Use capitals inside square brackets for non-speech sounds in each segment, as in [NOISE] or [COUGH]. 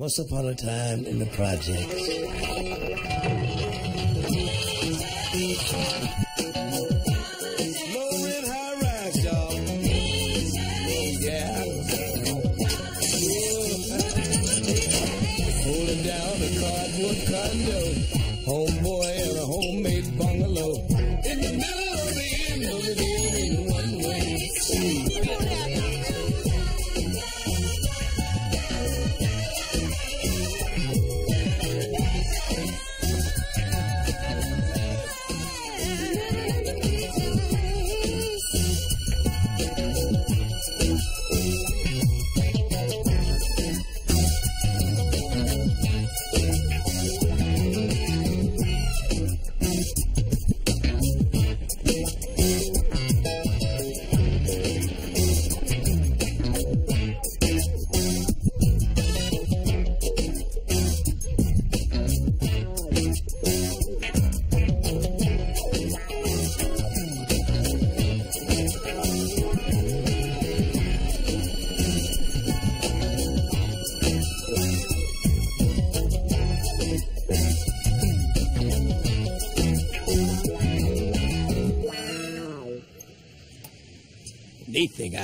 Once upon a time in the projects.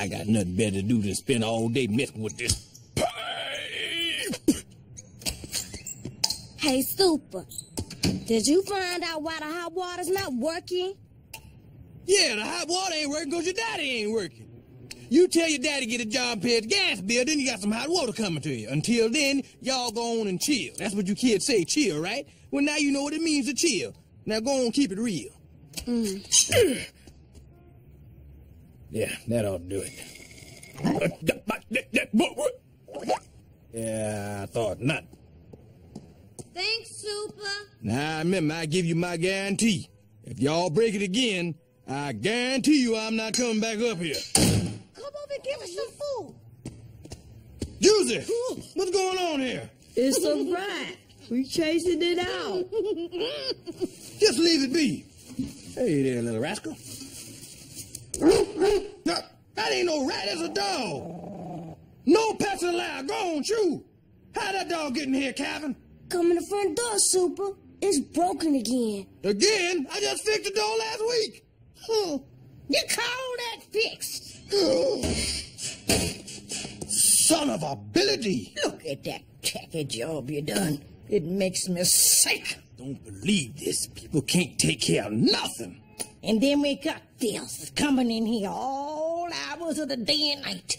I got nothing better to do than spend all day messing with this pipe. Hey, Super. Did you find out why the hot water's not working? Yeah, the hot water ain't working because your daddy ain't working. You tell your daddy get a job, pay the gas bill, then you got some hot water coming to you. Until then, y'all go on and chill. That's what you kids say, chill, right? Well, now you know what it means to chill. Now go on, keep it real. Mm. [CLEARS THROAT] Yeah, that ought to do it. Yeah, I thought not. Thanks, Super. Now remember, I give you my guarantee. If y'all break it again, I guarantee you I'm not coming back up here. Come over and give us some food. Juicy, what's going on here? It's a rat. We chasing it out. Just leave it be. Hey there, little rascal. That, that ain't no rat, that's a dog. No pets allowed. Go on, shoot. How that dog get in here, Calvin? Come in the front door, Super. It's broken again. Again? I just fixed the door last week. Huh. You call that fixed? [SIGHS] Son of a Billy Look at that tacky job you done. It makes me sick. Don't believe this. People can't take care of nothing. And then we got this coming in here all hours of the day and night.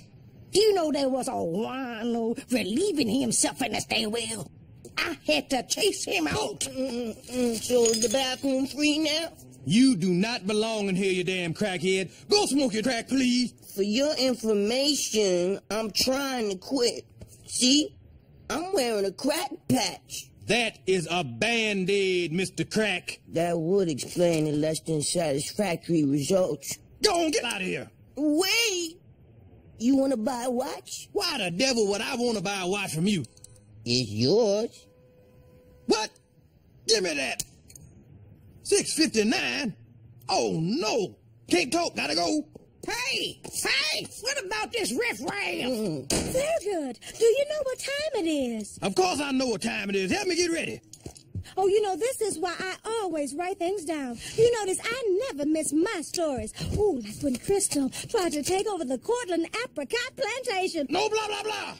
Do you know there was a wino relieving himself in the stairwell? I had to chase him out. Mm, mm, mm, so is the bathroom free now? You do not belong in here, you damn crackhead. Go smoke your crack, please. For your information, I'm trying to quit. See? I'm wearing a crack patch. That is a band-aid, Mr. Crack. That would explain the less than satisfactory results. Go on, get out of here. Wait! You want to buy a watch? Why the devil would I want to buy a watch from you? It's yours. What? Give me that. 659? Oh, no. Can't talk, gotta go. Hey, hey, what about this riffraff? Very good. Do you know what time it is? Of course I know what time it is. Help me get ready. Oh, you know, this is why I always write things down. You notice I never miss my stories. Ooh, like when Crystal tried to take over the Cortland apricot plantation. No blah, blah, blah.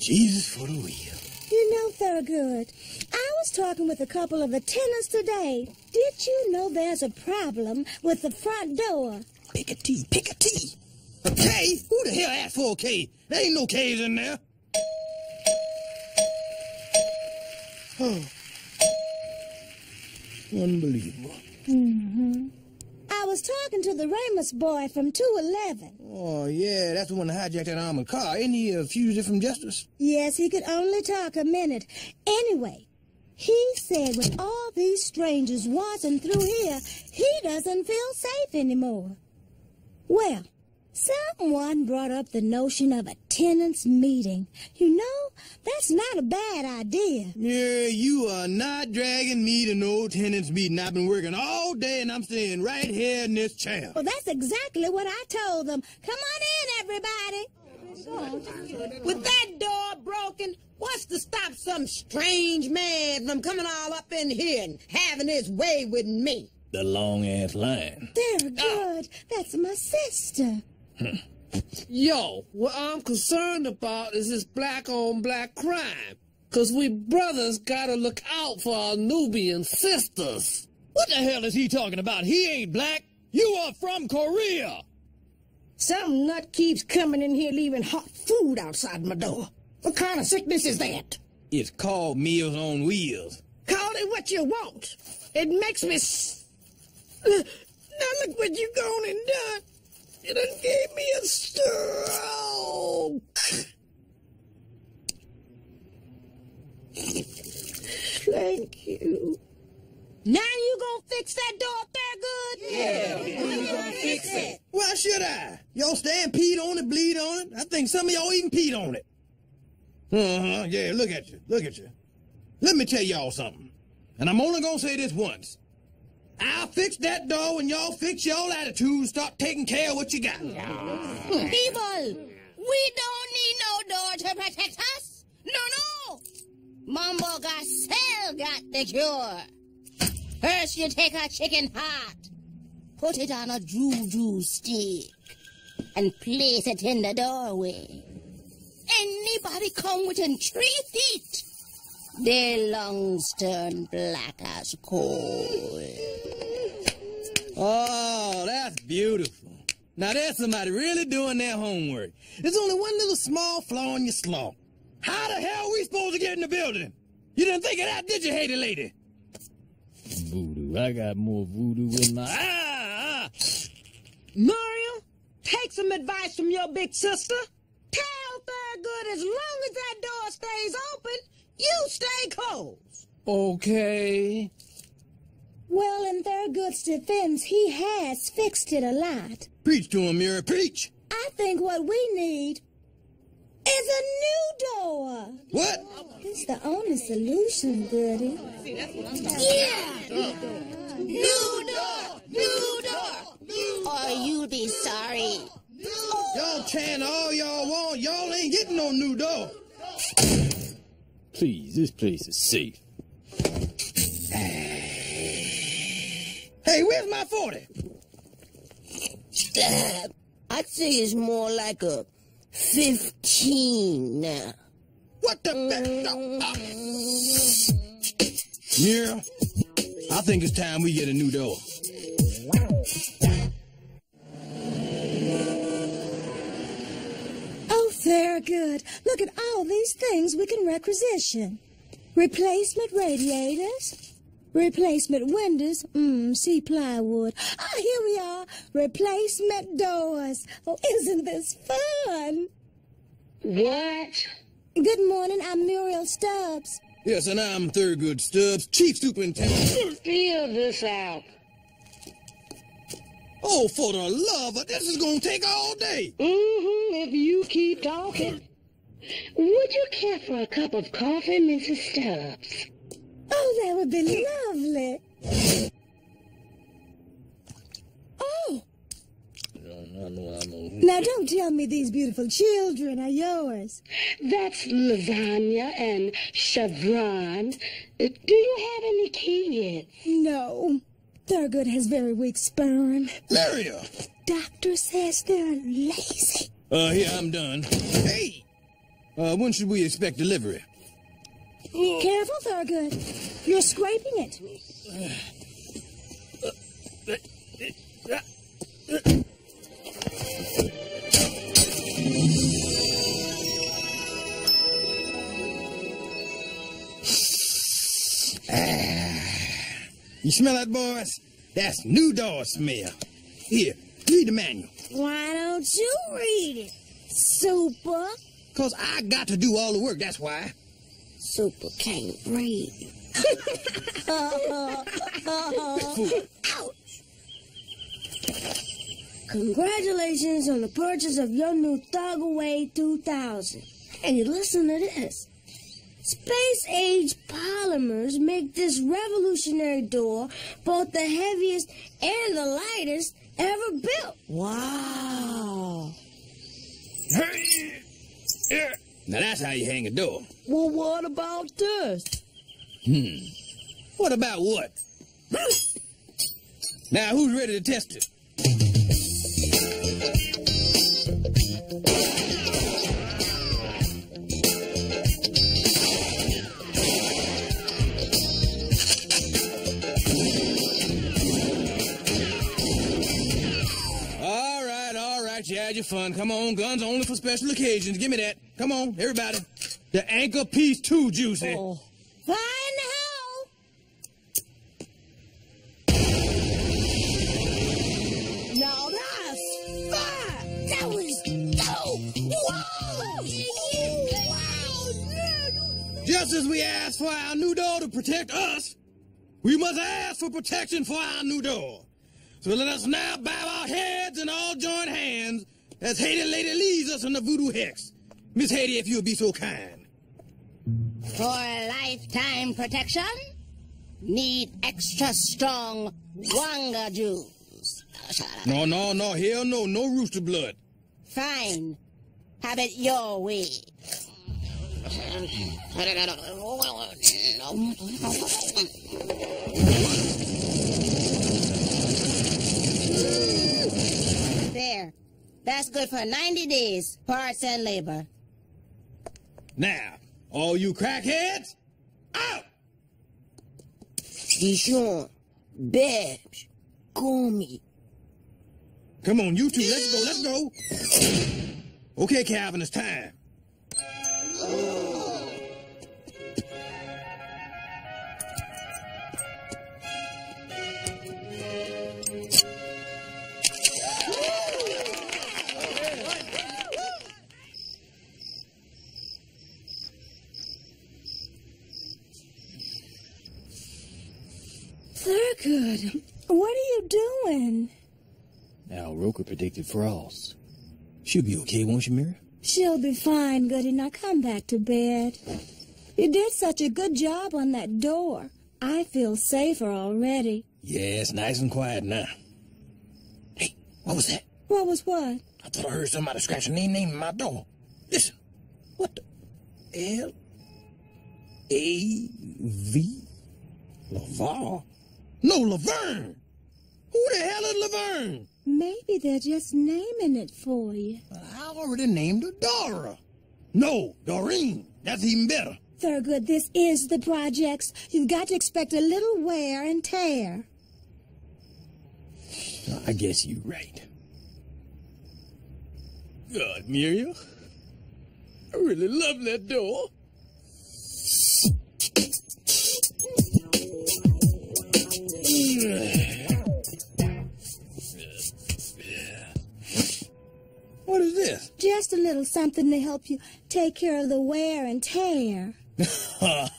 Jesus, for the wheel. You know, Thurgood, I was talking with a couple of the tenants today. Did you know there's a problem with the front door? Pick a T, pick a T. A K? Who the hell asked for a K? There ain't no K's in there. Oh. [SIGHS] Unbelievable. I was talking to the Ramos boy from 211. Oh, yeah, that's the one that hijacked that armored car. Ain't he a fugitive from justice? Yes, he could only talk a minute. Anyway, he said with all these strangers waltzing through here, he doesn't feel safe anymore. Well, Someone brought up the notion of a tenants meeting. You know, that's not a bad idea. Yeah, you are not dragging me to no tenants meeting. I've been working all day and I'm staying right here in this chair. Well, that's exactly what I told them. Come on in, everybody. With that door broken, what's to stop some strange man from coming all up in here and having his way with me? The long ass line. They're good. That's my sister. Yo, what I'm concerned about is this black on black crime. Cause we brothers gotta look out for our Nubian sisters. What the hell is he talking about? He ain't black. You are from Korea. Some nut keeps coming in here leaving hot food outside my door. What kind of sickness is that? It's called Meals on Wheels. Call it what you want. It makes me. S- now look what you gone and done. You done gave me a stroke. Thank you. Now you gonna fix that door there good? Yeah. You gonna fix it. Why should I? Y'all stand peed on it, bleed on it. I think some of y'all even peed on it. Uh-huh, yeah, look at you, look at you. Let me tell y'all something. And I'm only gonna say this once. I'll fix that door when y'all fix y'all attitude start taking care of what you got. Hmm. People, we don't need no door to protect us. No, no. Mambo Garcelle got the cure. First you take a chicken heart, put it on a juju stick, and place it in the doorway. Anybody come within three feet, their lungs turn black as coal. Oh, that's beautiful. Now there's somebody really doing their homework. There's only one little small flaw in your slaw. How the hell are we supposed to get in the building? You didn't think of that, did you, Haiti lady? Voodoo. I got more voodoo in my... Ah, ah. Mario, take some advice from your big sister. Tell Thurgood as long as that door stays open, you stay closed. Okay. Well, in Thurgood's defense, he has fixed it a lot. Preach to him, Mira, preach. I think what we need is a new door. What? It's the only solution, Goody. Yeah! New door! New door! Or you'll be sorry. Y'all chant all y'all want. Y'all ain't getting no new door. Please, this place is safe. Hey, where's my 40? I'd say it's more like a 15 now. What the... Mira, I think it's time we get a new door. Oh, Thurgood, look at all these things we can requisition. Replacement radiators, replacement windows, mmm, see plywood. Ah, here we are, replacement doors. Oh, isn't this fun? What? Good morning, I'm Muriel Stubbs. Yes, and I'm Thurgood Stubbs, Chief Superintendent. Feel this out. Oh, for the love of... This is gonna take all day. Mm-hmm, if you keep talking. Would you care for a cup of coffee, Mrs. Stubbs? Oh, that would be lovely. Oh, now don't tell me these beautiful children are yours. That's lasagna and chevron. Do you have any kids? No, Thurgood has very weak sperm. Maria! Doctor says they're lazy. Uh, here, I'm done. Hey! Uh, when should we expect delivery? Careful, Thurgood. You're scraping it. [SIGHS] You smell that, boys? That's new door smell. Here, read the manual. Why don't you read it? Super. Cause I got to do all the work, that's why. Super can't read. Fool. Congratulations on the purchase of your new Thugaway 2000. And you listen to this. Space age polymers make this revolutionary door both the heaviest and the lightest ever built. Wow. Now that's how you hang a door. Well, what about this? Hmm. What about what? Now who's ready to test it? All right, all right, you had your fun. Come on, guns only for special occasions. Give me that. Come on, everybody. The anchor piece too juicy. Oh. Fire in the hole! Now that's fire. That was dope! Wow! Just as we asked for our new door to protect us, we must ask for protection for our new door. So let us now bow our heads and all join hands as Haiti Lady leads us in the voodoo hex. Miss Haiti, if you'll be so kind. For lifetime protection, need extra strong wanga juice. No, no, no, hell no, no rooster blood. Fine. Have it your way. There. That's good for 90 days, parts and labor. Now, all you crackheads, out! Deshaun, Babs, call me. Come on, you two, let's go, let's go. Okay, Calvin, it's time. Thurgood, what are you doing? Now, Roker predicted frost. She'll be okay, won't she, Mary? She'll be fine, Goody. Now come back to bed. You did such a good job on that door. I feel safer already. Yeah, it's nice and quiet now. Hey, what was that? What was what? I thought I heard somebody scratching their name in my door. Listen, what the L A V Lavar? No, Laverne. Who the hell is Laverne? Maybe they're just naming it for you. I already named her Dora. No, Doreen. That's even better. Thurgood, this is the projects. You've got to expect a little wear and tear. I guess you're right. God, Muriel. I really love that door. Just a little something to help you take care of the wear and tear. [LAUGHS] yeah,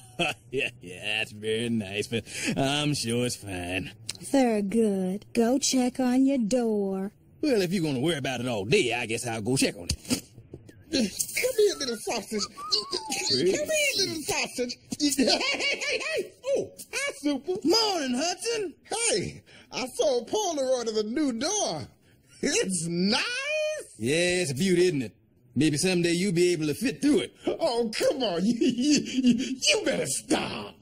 yeah, that's very nice, but I'm sure it's fine. Thurgood, go check on your door. Well, if you're gonna worry about it all day, I guess I'll go check on it. Come here, little sausage. Come here, little sausage. [LAUGHS] hey, hey, hey. Oh, hi, Super. Morning, Hudson. Hey, I saw a Polaroid of the new door. It's nice. Yeah, it's a beauty, isn't it? Maybe someday you'll be able to fit through it. Oh, come on. [LAUGHS] You, you, you better stop.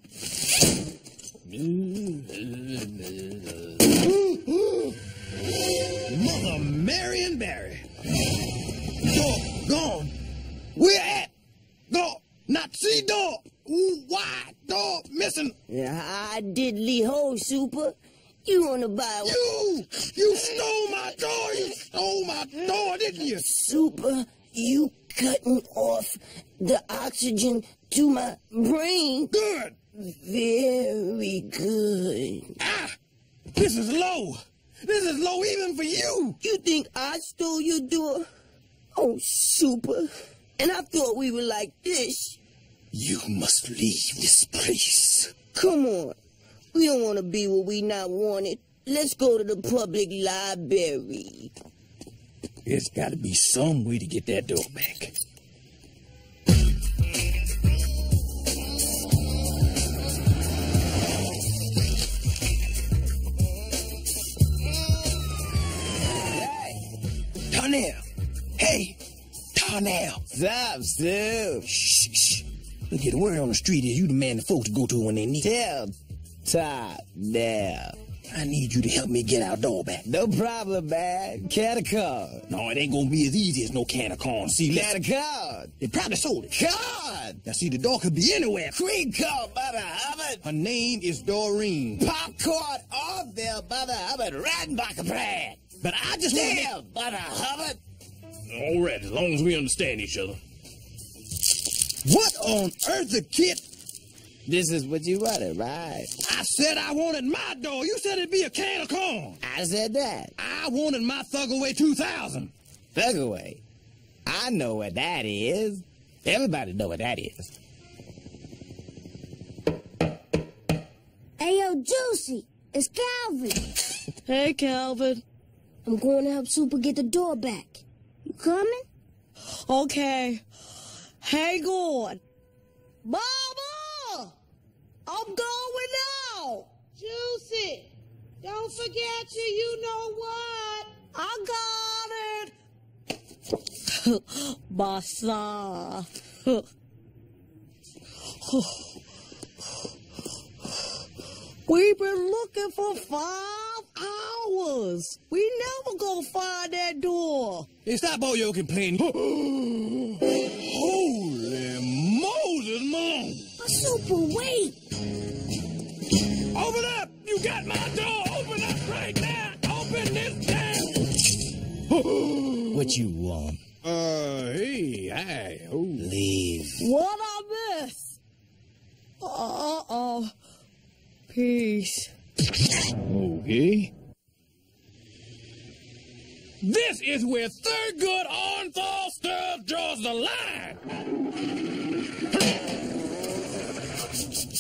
Mother Marion Barry. Door gone. Where at? Door. Not see door. Ooh, why? Door missing. I diddly ho, Super. You wanna buy one? You! You stole my door! You stole my door, didn't you? Super, you cutting off the oxygen to my brain. Good. Very good. Ah! This is low. This is low even for you. You think I stole your door? Oh, Super. And I thought we were like this. You must leave this place. Come on. We don't want to be where we not wanted. Let's go to the public library. There's got to be some way to get that door back. Darnell! Hey! Darnell! Sup, Stu? Shh, shh. Look at the word on the street is you the man the folks to go to when they need. Tell Todd now. I need you to help me get our door back. No problem, man. Corn. No, it ain't gonna be as easy as no can of corn. See, Can listen, of corn. they probably sold it. Corn. Now, see, the door could be anywhere. Cream corn, the Hubbard. Her name is Doreen. Popcorn on there, Mother Hubbard. Rattenbacher bread. But I just want to... Damn, Mother Hubbard. All right, as long as we understand each other. What on earth, the kid? This is what you wanted, right? I said I wanted my door. You said it'd be a can of corn. I said that. I wanted my Thugaway 2000. Thug away. I know what that is. Everybody know what that is. Hey, yo, Juicy, it's Calvin. Hey, Calvin. I'm going to help Super get the door back. You coming? Okay. Hang on. Mama! I'm going now. Juicy, don't forget you, you know what? I got it. [LAUGHS] My son. [SIGHS] We've been looking for five hours. We never gonna find that door. Hey, stop all your complaining. [GASPS] Holy Moses, Malone. Super, wait. Open up! You got my door! Open up right now! Open this damn... What you want? Uh, hey, hi. Oh. Leave. What I miss? Uh-oh. Peace. Okay. This is where Thurgood Orenthal Stubbs draws the line.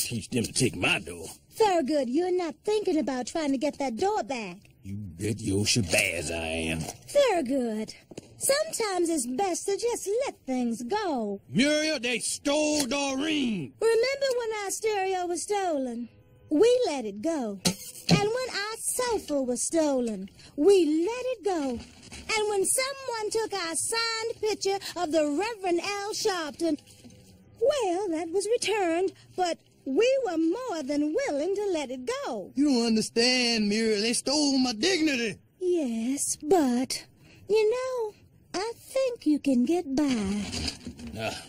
Teach them to take my door. Thurgood, you're not thinking about trying to get that door back. You bet your shabazz I am. Thurgood, sometimes it's best to just let things go. Muriel, they stole Doreen. Remember when our stereo was stolen? We let it go. And when our sofa was stolen, we let it go. And when someone took our signed picture of the Reverend Al Sharpton, well, that was returned, but we were more than willing to let it go. You don't understand, Muriel. They stole my dignity. Yes, but, you know, I think you can get by. Ah,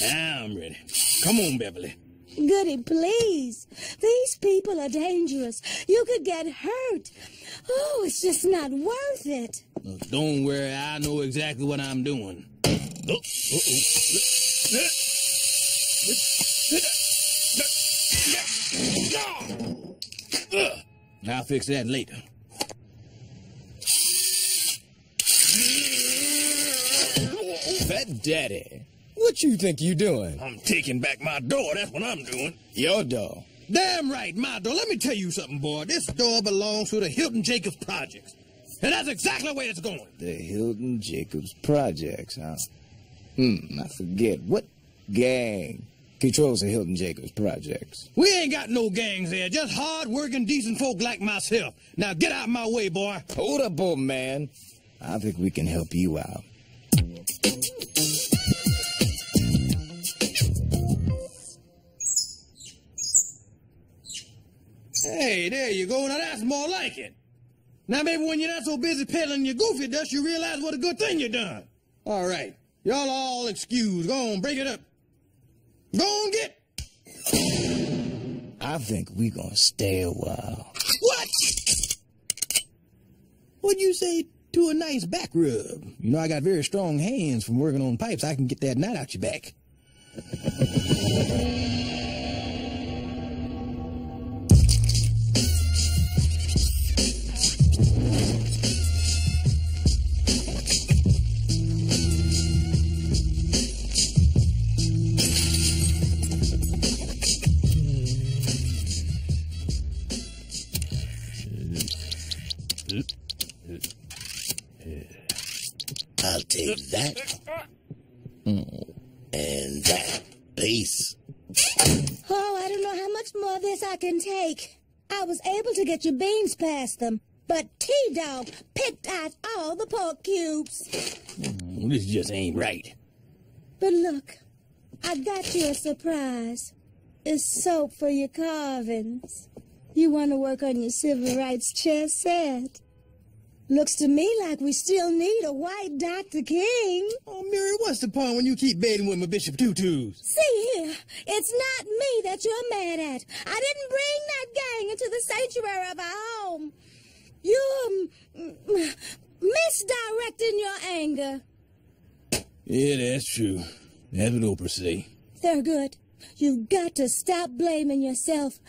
now I'm ready. Come on, Beverly. Goody, please. These people are dangerous. You could get hurt. Oh, it's just not worth it. Don't worry, I know exactly what I'm doing. Oh, uh-oh. I'll fix that later. Fat Daddy. What you think you doing? I'm taking back my door. That's what I'm doing. Your door. Damn right, my door. Let me tell you something, boy. This door belongs to the Hilton Jacobs Projects. And that's exactly where it's going. The Hilton Jacobs Projects, huh? Hmm, I forget. What gang controls the Hilton Jacobs Projects? We ain't got no gangs there, just hard-working, decent folk like myself. Now get out my way, boy. Hold up, old man. I think we can help you out. Hey, there you go. Now that's more like it. Now maybe when you're not so busy peddling your goofy dust, you realize what a good thing you done. All right. Y'all all excused. Go on, break it up. Go on, get. I think we gonna stay a while. What? What'd you say to a nice back rub? You know I got very strong hands from working on pipes. I can get that knot out your back. That. And that. Peace. Oh, I don't know how much more of this I can take. I was able to get your beans past them, but T-Dog picked out all the pork cubes. Mm, This just ain't right. But look, I got you a surprise. It's soap for your carvings. You want to work on your civil rights chess set? Looks to me like we still need a white Dr. King. Oh, Mary, what's the point when you keep baiting with my Bishop Tutus? See here, it's not me that you're mad at. I didn't bring that gang into the sanctuary of our home. You're mm, misdirecting your anger. Yeah, that's true. That's what Oprah say. Thurgood, you've got to stop blaming yourself.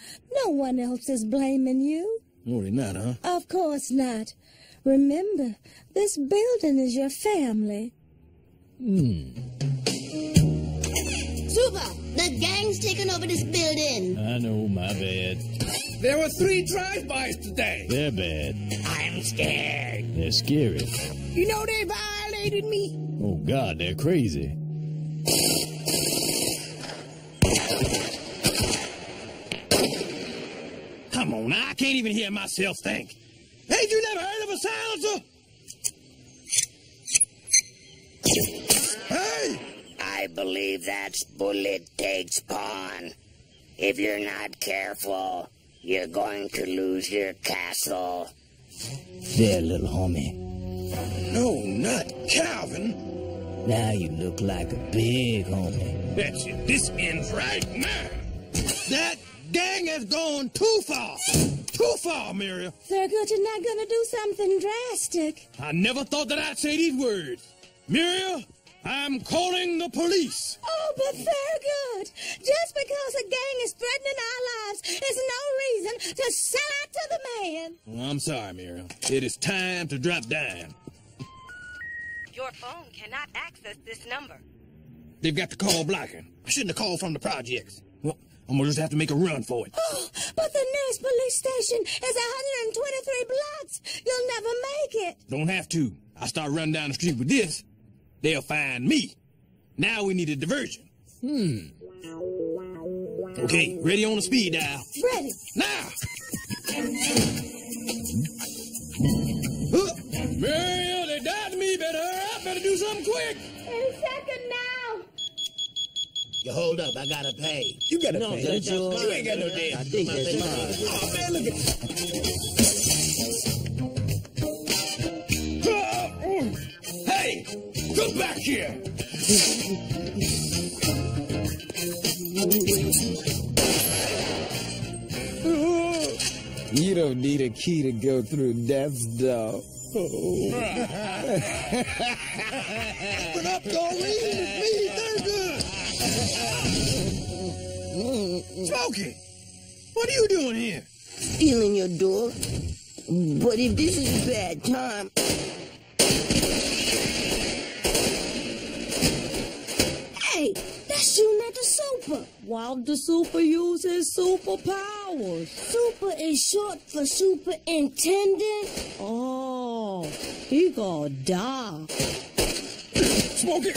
No one else is blaming you. No, not, huh? Of course not. Remember, this building is your family. Hmm. Super, the gang's taken over this building. I know, my bad. There were three drive-bys today. They're bad. I'm scared. They're scary. You know they violated me. Oh, God, they're crazy. Come on, I can't even hear myself think. Ain't you never heard of a silencer? Hey! I believe that's bullet takes pawn. If you're not careful, you're going to lose your castle. There, little homie. No, not Calvin. Now you look like a big homie. That's it. This ends right now. That gang has gone too far. Too far, Muriel. Thurgood, you're not going to do something drastic. I never thought that I'd say these words. Muriel, I'm calling the police. Oh, but Thurgood, just because a gang is threatening our lives is no reason to sell out to the man. Well, I'm sorry, Muriel. It is time to drop down. Your phone cannot access this number. They've got the call blocking. I shouldn't have called from the projects. Well, I'm gonna just have to make a run for it. Oh, [GASPS] but the nearest police station is 123 blocks. You'll never make it. Don't have to. I start running down the street with this, they'll find me. Now we need a diversion. Hmm. Okay, ready on the speed dial. Ready. Now! [LAUGHS] Muriel, they died to me. Better hurry up. Better do something quick. In second now. You hold up, I gotta pay. You gotta no, pay. That's That's yours. yours. You ain't got no damn. I think that's mine. Oh, man, look at Oh. Hey, come back here. You don't need a key to go through death's door. Open up, Doreen. It's me, Thurgood. Smokey, what are you doing here? Stealing your door. But if this is a bad time, Hey, that's shooting at the super. While the super uses superpowers. Super is short for superintendent. Oh, he gonna die. Smokey,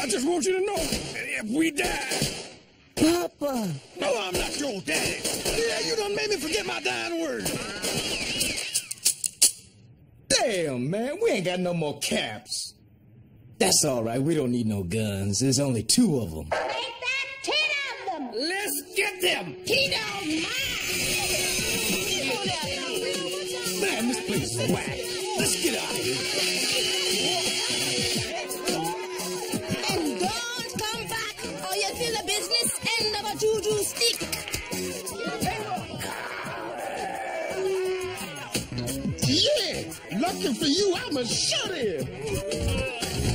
I just want you to know, if we die, Papa, no, I'm not your daddy. Yeah, you done made me forget my dying words. Damn, man, we ain't got no more caps. That's all right. We don't need no guns. There's only two of them. Make that ten of them. Let's get them. He don't mind. Man, this place is whack. Let's get out of here. Yeah, lucky for you, I'm a shut-in.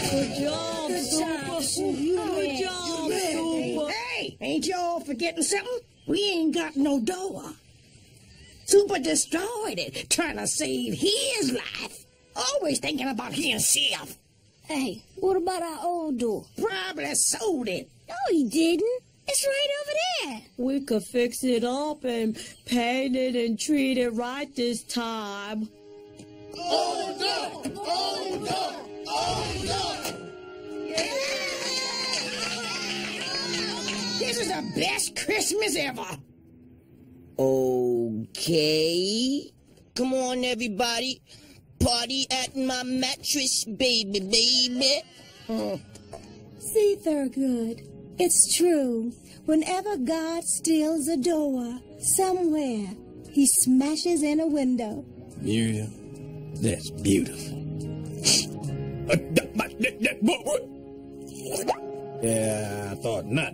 Good job, super. Good job, super. Hey, ain't y'all forgetting something? We ain't got no door. Super destroyed it, trying to save his life. Always thinking about himself. Hey, what about our old door? Probably sold it. No, he didn't. It's right over there. We could fix it up and paint it and treat it right this time. Oh, no! Oh, no! Oh no! This is the best Christmas ever. Okay. Come on, everybody. Party at my mattress, baby, baby. See, Thurgood, it's true. Whenever God steals a door somewhere, he smashes in a window. Muriel, that's beautiful. [LAUGHS] Yeah, I thought not.